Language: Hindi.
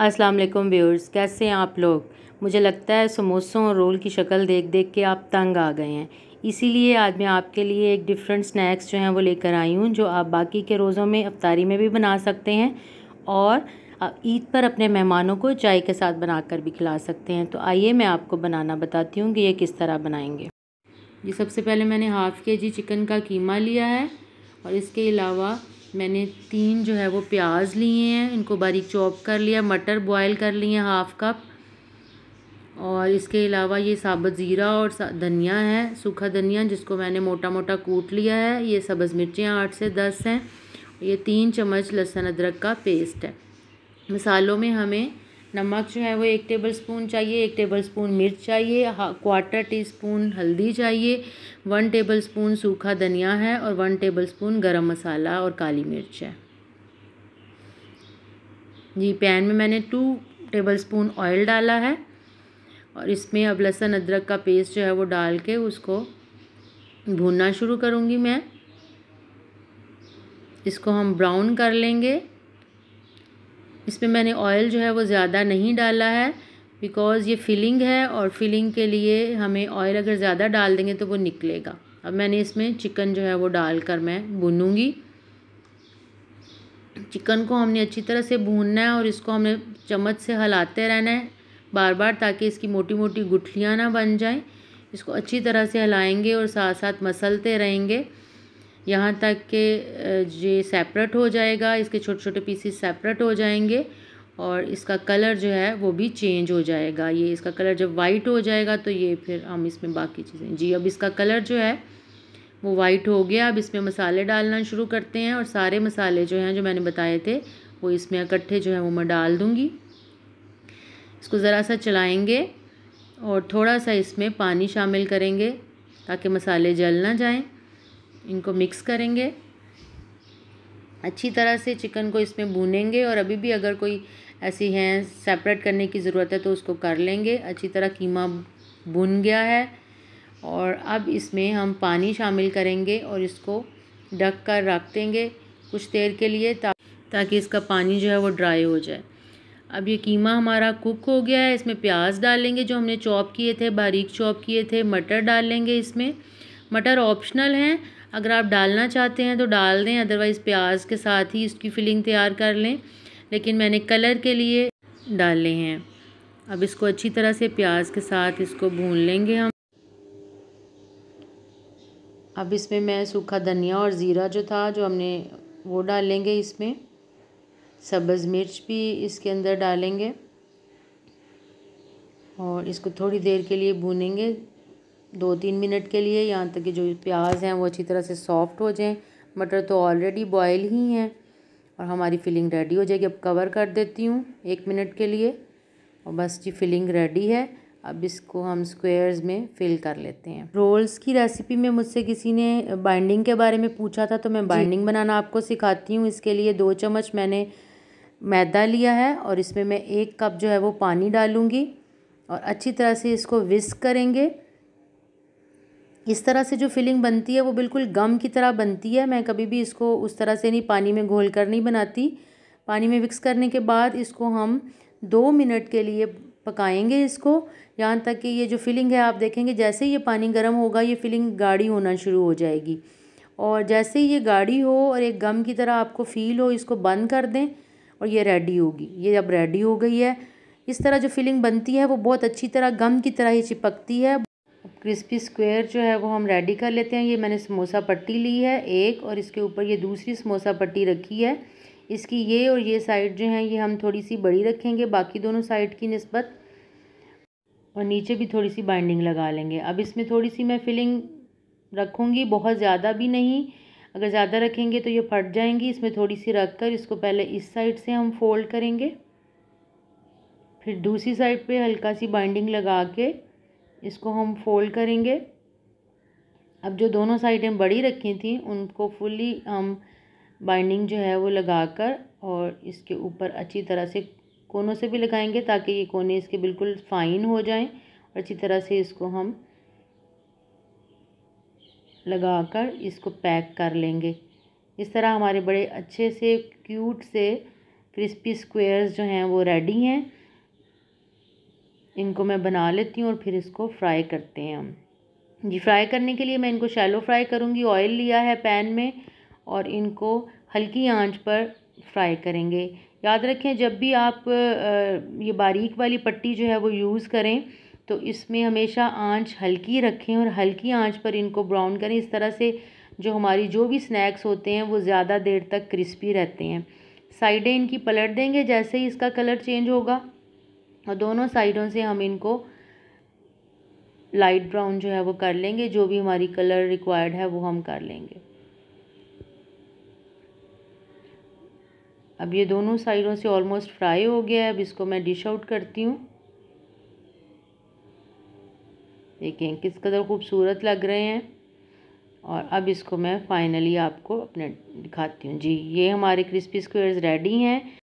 अस्सलाम वालेकुम व्यूअर्स, कैसे हैं आप लोग? मुझे लगता है समोसों और रोल की शक्ल देख देख के आप तंग आ गए हैं। इसीलिए आज मैं आपके लिए एक डिफरेंट स्नैक्स जो हैं वो लेकर आई हूँ, जो आप बाकी के रोज़ों में, अफ्तारी में भी बना सकते हैं और ईद पर अपने मेहमानों को चाय के साथ बनाकर भी खिला सकते हैं। तो आइए मैं आपको बनाना बताती हूँ कि ये किस तरह बनाएँगे। ये सबसे पहले मैंने हाफ़ के जी चिकन का कीमा लिया है और इसके अलावा मैंने तीन जो है वो प्याज लिए हैं, इनको बारीक चॉप कर लिया, मटर बॉयल कर लिए हैं हाफ़ कप और इसके अलावा ये साबुत ज़ीरा और धनिया है, सूखा धनिया जिसको मैंने मोटा मोटा कूट लिया है, ये सब्ज़ मिर्चियाँ आठ से दस हैं। ये तीन चम्मच लहसुन अदरक का पेस्ट है। मसालों में हमें नमक जो है वो एक टेबल स्पून चाहिए, एक टेबल स्पून मिर्च चाहिए क्वार्टर टी स्पून हल्दी चाहिए वन टेबल स्पून सूखा धनिया है और वन टेबल स्पून गर्म मसाला और काली मिर्च है। जी पैन में मैंने टू टेबल स्पून ऑयल डाला है और इसमें अब लहसुन अदरक का पेस्ट जो है वो डाल के उसको भूनना शुरू करूँगी मैं। इसको हम ब्राउन कर लेंगे। इसमें मैंने ऑयल जो है वो ज़्यादा नहीं डाला है बिकॉज़ ये फिलिंग है और फिलिंग के लिए हमें ऑयल अगर ज़्यादा डाल देंगे तो वो निकलेगा। अब मैंने इसमें चिकन जो है वो डाल कर मैं भूनूँगी। चिकन को हमने अच्छी तरह से भूनना है और इसको हमें चम्मच से हलाते रहना है बार बार, ताकि इसकी मोटी मोटी गुठलियाँ ना बन जाएँ। इसको अच्छी तरह से हिलाएँगे और साथ साथ मसलते रहेंगे। यहाँ तक कि ये सेपरेट हो जाएगा, इसके छोटे छोटे पीसीस सेपरेट हो जाएँगे और इसका कलर जो है वो भी चेंज हो जाएगा। ये इसका कलर जब वाइट हो जाएगा तो ये फिर हम इसमें बाकी चीज़ें, जी, अब इसका कलर जो है वो वाइट हो गया। अब इसमें मसाले डालना शुरू करते हैं और सारे मसाले जो हैं जो मैंने बताए थे, वो इसमें इकट्ठे जो है वो मैं डाल दूँगी। इसको ज़रा सा चलाएँगे और थोड़ा सा इसमें पानी शामिल करेंगे ताकि मसाले जल ना जाएँ। इनको मिक्स करेंगे। अच्छी तरह से चिकन को इसमें भूनेंगे और अभी भी अगर कोई ऐसी हैं सेपरेट करने की ज़रूरत है तो उसको कर लेंगे। अच्छी तरह कीमा भुन गया है और अब इसमें हम पानी शामिल करेंगे और इसको ढक कर रख देंगे कुछ देर के लिए ता, ताकि इसका पानी जो है वो ड्राई हो जाए। अब ये कीमा हमारा कुक हो गया है। इसमें प्याज डालेंगे जो हमने चॉप किए थे बारीक चॉप किए थे मटर डाल लेंगे इसमें। मटर ऑप्शनल हैं अगर आप डालना चाहते हैं तो डाल दें अदरवाइज़ प्याज के साथ ही इसकी फिलिंग तैयार कर लें। लेकिन मैंने कलर के लिए डाले हैं। अब इसको अच्छी तरह से प्याज के साथ इसको भून लेंगे हम। अब इसमें मैं सूखा धनिया और ज़ीरा जो था, जो हमने वो डालेंगे इसमें। सब्ज़ मिर्च भी इसके अंदर डालेंगे। और इसको थोड़ी देर के लिए भूनेंगे। दो तीन मिनट के लिए यहाँ तक कि जो प्याज हैं वो अच्छी तरह से सॉफ्ट हो जाएँ। मटर तो ऑलरेडी बॉयल ही हैं और हमारी फिलिंग रेडी हो जाएगी। अब कवर कर देती हूँ एक मिनट के लिए और बस जी फिलिंग रेडी है। अब इसको हम स्क्वेयर्स में फिल कर लेते हैं। रोल्स की रेसिपी में मुझसे किसी ने बाइंडिंग के बारे में पूछा था तो मैं बाइंडिंग बनाना आपको सिखाती हूँ। इसके लिए दो चम्मच मैंने मैदा लिया है और इसमें मैं एक कप जो है वो पानी डालूँगी और अच्छी तरह से इसको विस्क करेंगे। इस तरह से जो फिलिंग बनती है, वो बिल्कुल गम की तरह बनती है। मैं कभी भी इसको उस तरह से नहीं पानी में घोल कर नहीं बनाती। पानी में मिक्स करने के बाद इसको हम दो मिनट के लिए पकाएँगे इसको। यहाँ तक कि ये जो फिलिंग है, आप देखेंगे, जैसे ही ये पानी गर्म होगा, ये फिलिंग गाढ़ी होना शुरू हो जाएगी। और जैसे ही ये गाढ़ी हो और एक गम की तरह आपको फील हो, इसको बंद कर दें और ये रेडी होगी। ये अब रेडी हो गई है। इस तरह जो फिलिंग बनती है, वो बहुत अच्छी तरह, गम की तरह ही चिपकती है। क्रिस्पी स्क्वायर जो है वो हम रेडी कर लेते हैं। ये मैंने समोसा पट्टी ली है एक और इसके ऊपर ये दूसरी समोसा पट्टी रखी है। इसकी ये और ये साइड जो है ये हम थोड़ी सी बड़ी रखेंगे, बाकी दोनों साइड की नस्बत। और नीचे भी थोड़ी सी बाइंडिंग लगा लेंगे। अब इसमें थोड़ी सी मैं फिलिंग रखूँगी, बहुत ज़्यादा भी नहीं। अगर ज़्यादा रखेंगे तो ये फट जाएँगी। इसमें थोड़ी सी रख कर इसको पहले इस साइड से हम फोल्ड करेंगे। फिर दूसरी साइड पे हल्का सी बाइंडिंग लगा के इसको हम फोल्ड करेंगे। अब जो दोनों साइडें बड़ी रखी थी, उनको फुली हम बाइंडिंग जो है वो लगाकर और इसके ऊपर अच्छी तरह से कोनों से भी लगाएँगे ताकि ये कोने इसके बिल्कुल फाइन हो जाएँ। और अच्छी तरह से इसको हम लगाकर इसको पैक कर लेंगे। इस तरह हमारे बड़े अच्छे से क्यूट से क्रिस्पी स्क्वेयर्स जो हैं वो रेडी हैं। इनको मैं बना लेती हूँ और फिर इसको फ्राई करते हैं हम। जी फ्राई करने के लिए मैं इनको शैलो फ्राई करूँगी ऑयल लिया है पैन में और इनको हल्की आँच पर फ्राई करेंगे। याद रखें, जब भी आप ये बारीक वाली पट्टी जो है वो यूज़ करें तो इसमें हमेशा आँच हल्की रखें और हल्की आँच पर इनको ब्राउन करें। इस तरह से जो हमारी जो भी स्नैक्स होते हैं, वो ज़्यादा देर तक क्रिस्पी रहते हैं। साइडें इनकी पलट देंगे, जैसे ही इसका कलर चेंज होगा। और दोनों साइडों से हम इनको लाइट ब्राउन जो है वो कर लेंगे, जो भी हमारी कलर रिक्वायर्ड है वो हम कर लेंगे। अब ये दोनों साइडों से ऑलमोस्ट फ्राई हो गया है। अब इसको मैं डिश आउट करती हूँ। देखें किस कदर खूबसूरत लग रहे हैं। और अब इसको मैं फाइनली आपको अपने दिखाती हूँ। जी, ये हमारे क्रिस्पी स्क्वेयर्स रेडी हैं।